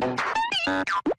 ピッ!